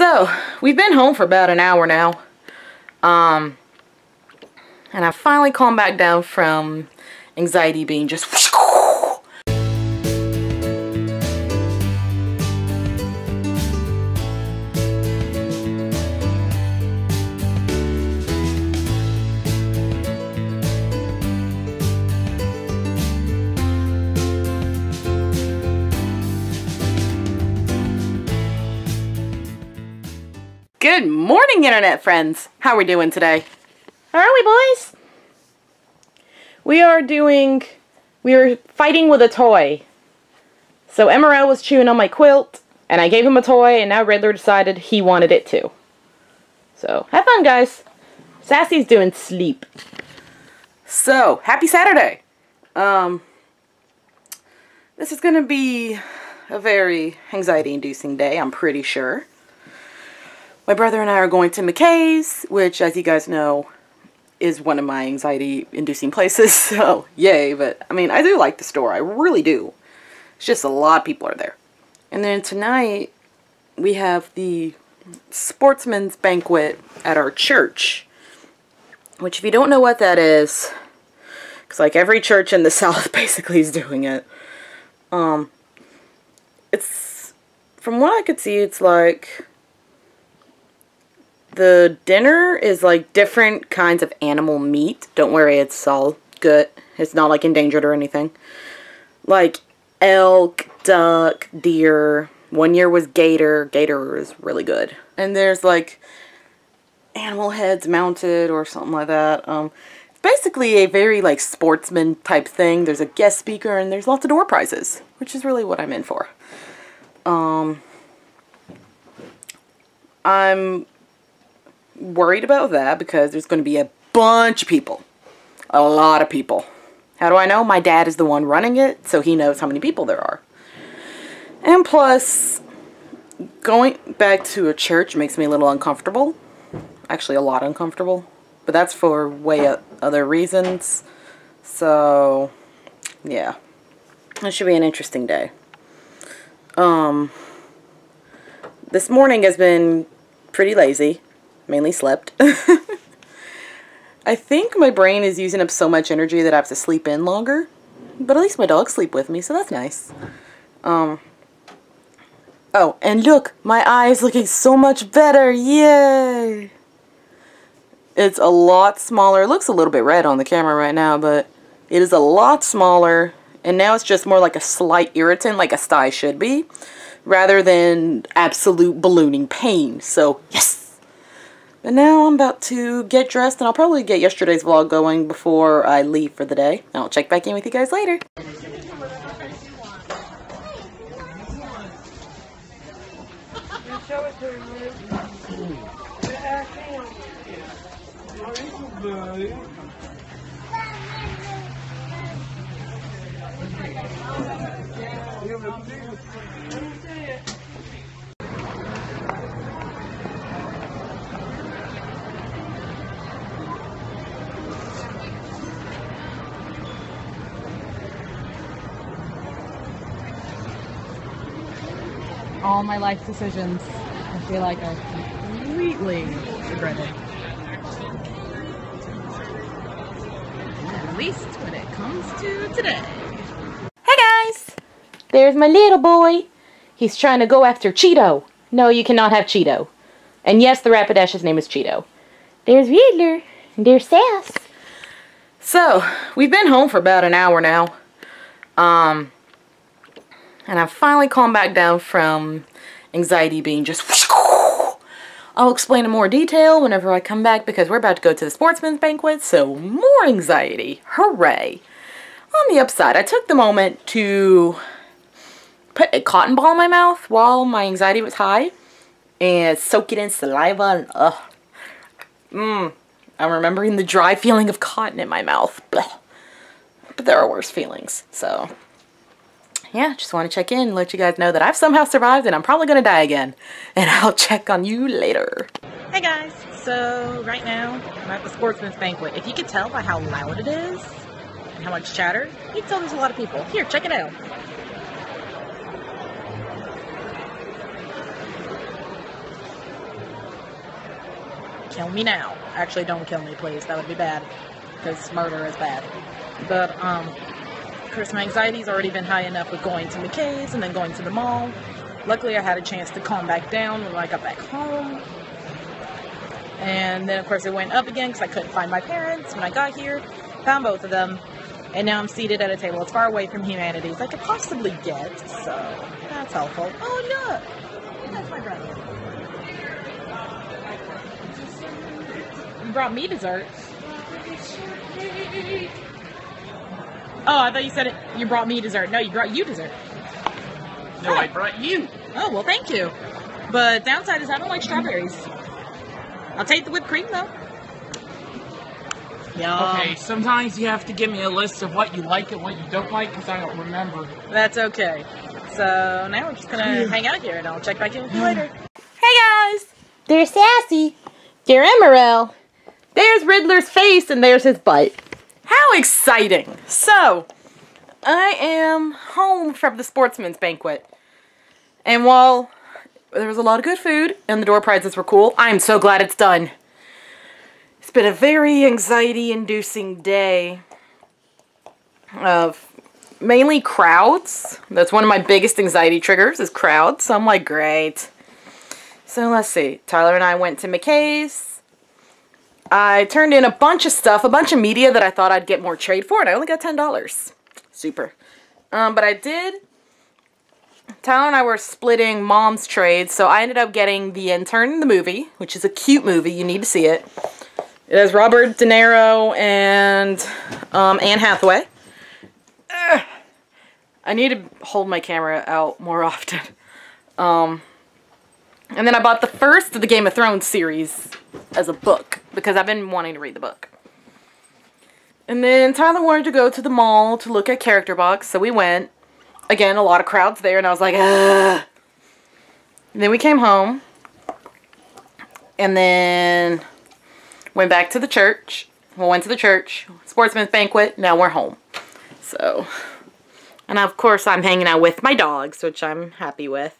So, we've been home for about an hour now. Um, and I finally calmed back down from anxiety being just Good morning, Internet friends. How are we doing today? How are we, boys? We are doing... We are fighting with a toy. So Emeril was chewing on my quilt, and I gave him a toy, and now Riddler decided he wanted it too. So, have fun, guys. Sassy's doing sleep. So, happy Saturday! Um, this is going to be a very anxiety-inducing day, I'm pretty sure. My brother and I are going to McKay's, which, as you guys know, is one of my anxiety-inducing places, so yay, but, I mean, I do like the store, I really do. It's just a lot of people are there. And then tonight, we have the sportsman's banquet at our church, which if you don't know what that is, because like every church in the South basically is doing it, um, it's, from what I could see, it's like the dinner is like different kinds of animal meat. Don't worry, it's all good. It's not like endangered or anything. Like elk, duck, deer. One year was gator. Gator is really good. And there's like animal heads mounted or something like that. Um, it's basically a very like sportsman type thing. There's a guest speaker and there's lots of door prizes, which is really what I'm in for. Um, I'm worried about that because there's going to be a bunch of people. A lot of people. How do I know? My dad is the one running it, so he knows how many people there are. And plus, going back to a church makes me a little uncomfortable. Actually, a lot uncomfortable. But that's for way other reasons. So, yeah. It should be an interesting day. Um, this morning has been pretty lazy mainly slept. I think my brain is using up so much energy that I have to sleep in longer. But at least my dogs sleep with me, so that's nice. Um, oh, and look, my eye is looking so much better. Yay! It's a lot smaller. It looks a little bit red on the camera right now, but it is a lot smaller. And now it's just more like a slight irritant, like a sty should be, rather than absolute ballooning pain. So, yes! But now I'm about to get dressed and I'll probably get yesterday's vlog going before I leave for the day. I'll check back in with you guys later. All my life decisions, I feel like I completely regretted. At least when it comes to today. Hey guys! There's my little boy. He's trying to go after Cheeto. No, you cannot have Cheeto. And yes, the Rapidash's name is Cheeto. There's Riddler. There's Sass. So, we've been home for about an hour now. Um, and I finally calmed back down from anxiety being just I'll explain in more detail whenever I come back because we're about to go to the sportsman's banquet, so more anxiety. Hooray! On the upside, I took the moment to put a cotton ball in my mouth while my anxiety was high and soak it in saliva and ugh. Mmm. I'm remembering the dry feeling of cotton in my mouth. But there are worse feelings, so yeah, just want to check in let you guys know that I've somehow survived and I'm probably going to die again. And I'll check on you later. Hey guys, so right now I'm at the Sportsman's Banquet. If you could tell by how loud it is and how much chatter, you'd tell there's a lot of people. Here, check it out. kill me now. Actually, don't kill me, please. That would be bad. Because murder is bad. But, um, of course, my anxiety's already been high enough with going to McKay's and then going to the mall. Luckily, I had a chance to calm back down when I got back home. And then, of course, it went up again because I couldn't find my parents when I got here. Found both of them. And now I'm seated at a table as far away from humanity as I could possibly get. So, that's helpful. Oh, look! That's my brother. You brought me dessert. Oh, I thought you said it. You brought me dessert. No, you brought you dessert. No, I brought you. Oh, well, thank you. But downside is I don't like strawberries. I'll take the whipped cream though. Yeah. Okay, sometimes you have to give me a list of what you like and what you don't like because I don't remember. That's okay. So now we're just gonna hmm. hang out here and I'll check back in with you hmm. later. Hey guys! There's Sassy. There's Emeril. There's Riddler's face and there's his butt. How exciting! So, I am home from the sportsman's banquet. And while there was a lot of good food and the door prizes were cool, I'm so glad it's done. It's been a very anxiety inducing day of mainly crowds. That's one of my biggest anxiety triggers is crowds. So I'm like, great. So let's see. Tyler and I went to McKay's. I turned in a bunch of stuff, a bunch of media that I thought I'd get more trade for, and I only got $10. Super. Um, but I did. Tyler and I were splitting mom's trades, so I ended up getting The Intern, the movie, which is a cute movie. You need to see it. It has Robert De Niro and um, Anne Hathaway. Ugh. I need to hold my camera out more often. Um, and then I bought the first of the Game of Thrones series as a book because I've been wanting to read the book. And then Tyler wanted to go to the mall to look at Character Box, so we went. Again, a lot of crowds there, and I was like, Ugh. And then we came home. And then went back to the church. We went to the church. Sportsman's banquet. Now we're home. So, and of course I'm hanging out with my dogs, which I'm happy with.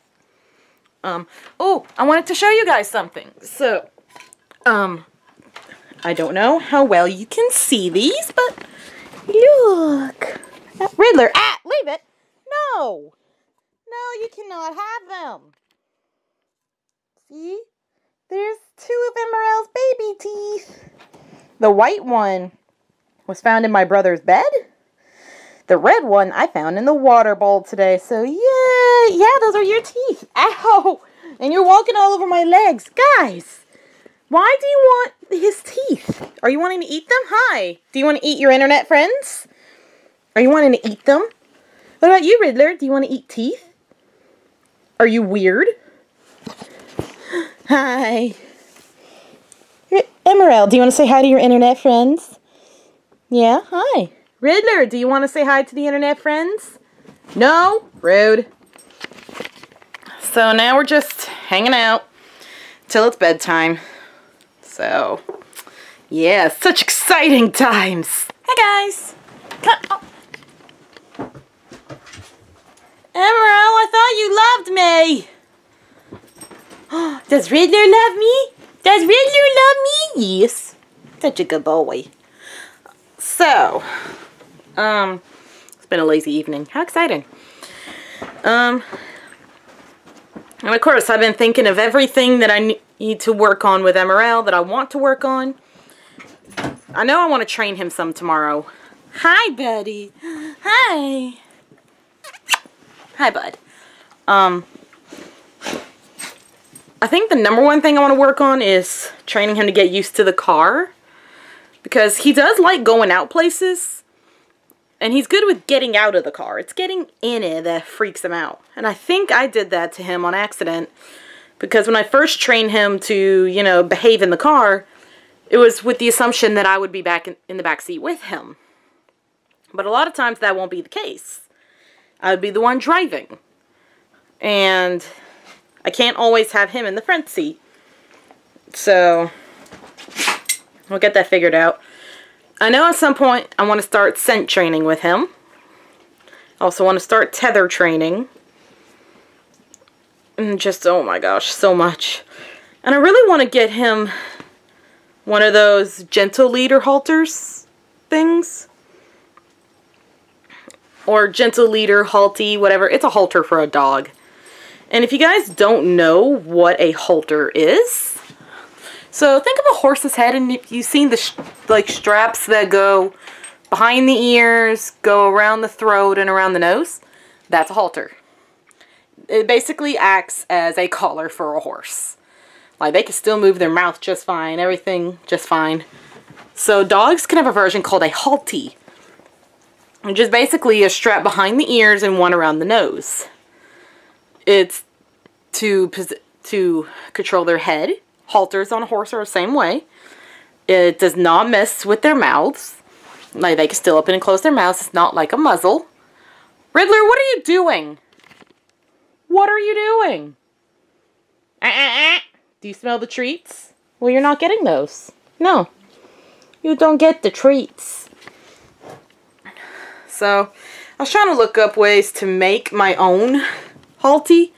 Um, oh, I wanted to show you guys something. So, um, I don't know how well you can see these, but look. Riddler, ah, leave it. No. No, you cannot have them. See? There's two of Emeril's baby teeth. The white one was found in my brother's bed. The red one I found in the water bowl today. So, yeah, yeah, those are your teeth. Ow! And you're walking all over my legs. Guys, why do you want his teeth? Are you wanting to eat them? Hi. Do you want to eat your internet friends? Are you wanting to eat them? What about you, Riddler? Do you want to eat teeth? Are you weird? Hi. Emeril, do you want to say hi to your internet friends? Yeah, hi. Riddler, do you want to say hi to the internet friends? No? Rude. So now we're just hanging out till it's bedtime. So, yeah, such exciting times. Hey guys. Oh. Emeril, I thought you loved me. Does Riddler love me? Does Riddler love me? Yes. Such a good boy. So, um, it's been a lazy evening. How exciting. Um, and of course, I've been thinking of everything that I need to work on with Emeril that I want to work on. I know I want to train him some tomorrow. Hi, buddy. Hi. Hi, bud. Um, I think the number one thing I want to work on is training him to get used to the car. Because he does like going out places. And he's good with getting out of the car. It's getting in it that freaks him out. And I think I did that to him on accident. Because when I first trained him to, you know, behave in the car, it was with the assumption that I would be back in, in the back seat with him. But a lot of times that won't be the case. I would be the one driving. And I can't always have him in the front seat. So, we'll get that figured out. I know at some point I want to start scent training with him. I also want to start tether training. And just, oh my gosh, so much. And I really want to get him one of those gentle leader halters things. Or gentle leader, Halti, whatever. It's a halter for a dog. And if you guys don't know what a halter is, so think of a horse's head and if you've seen the like straps that go behind the ears, go around the throat and around the nose, that's a halter. It basically acts as a collar for a horse. Like they can still move their mouth just fine, everything just fine. So dogs can have a version called a Halti, which is basically a strap behind the ears and one around the nose. It's to to control their head. Halters on a horse are the same way. It does not mess with their mouths. Like they can still open and close their mouths. It's not like a muzzle. Riddler, what are you doing? What are you doing? Uh, uh, uh. Do you smell the treats? Well, you're not getting those. No. You don't get the treats. So, I was trying to look up ways to make my own Halti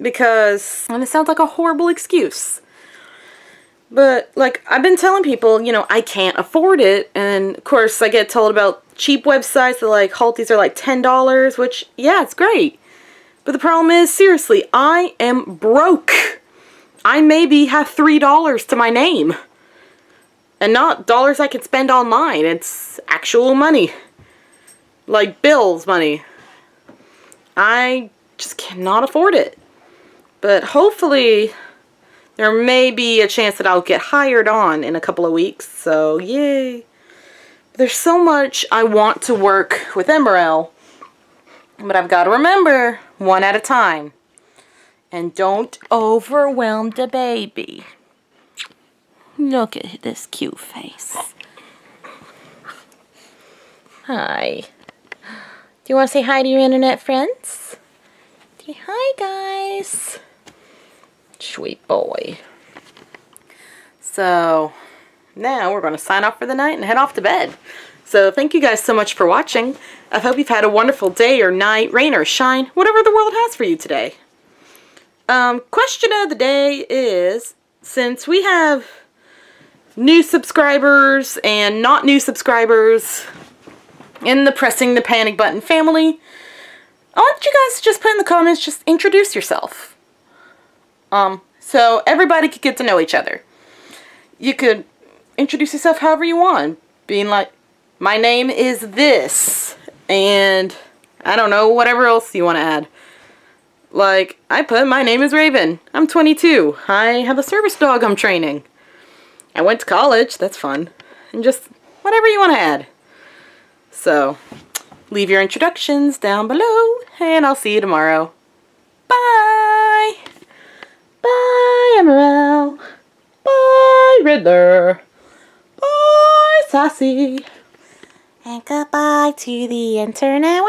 because, and it sounds like a horrible excuse. But, like, I've been telling people, you know, I can't afford it. And, of course, I get told about cheap websites that, like, halties are like $10, which, yeah, it's great. But the problem is, seriously, I am broke. I maybe have $3 to my name. And not dollars I can spend online. It's actual money. Like bills money. I just cannot afford it. But hopefully there may be a chance that I'll get hired on in a couple of weeks. So yay. There's so much I want to work with Emeril. But I've got to remember, one at a time. And don't overwhelm the baby. Look at this cute face. Hi. Do you want to say hi to your internet friends? Say hi, guys. Sweet boy. So, now we're going to sign off for the night and head off to bed. So, thank you guys so much for watching. I hope you've had a wonderful day or night, rain or shine, whatever the world has for you today. Um, question of the day is, since we have new subscribers and not new subscribers in the pressing the panic button family, I want you guys to just put in the comments, just introduce yourself. Um, so everybody could get to know each other. You could introduce yourself however you want, being like, my name is this, and I don't know, whatever else you want to add. Like, I put, my name is Raven. I'm 22. I have a service dog I'm training. I went to college. That's fun. And just whatever you want to add. So, leave your introductions down below, and I'll see you tomorrow. Bye! Bye, Emeril. Bye, Riddler. Bye, Sassy. And goodbye to the internet.